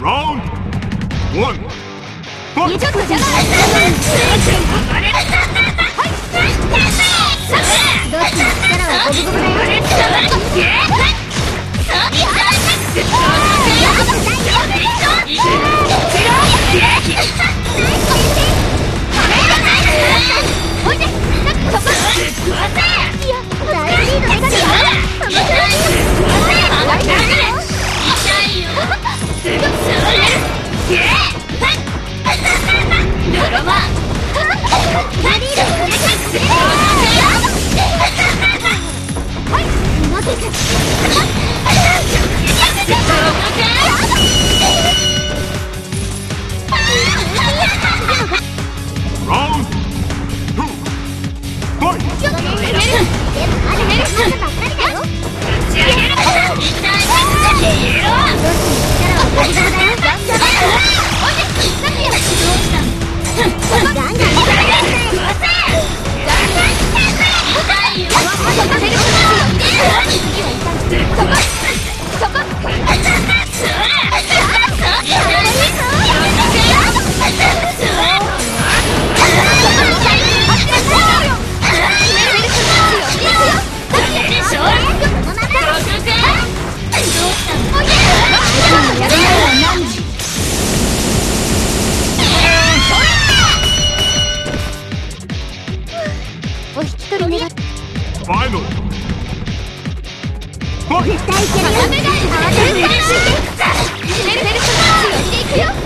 Round one. ちなぜか Round two. Fight. でもまだまだばっかりだよどっファイナルボヘ対してはダメだ決めるヘルスマッチをしていくよ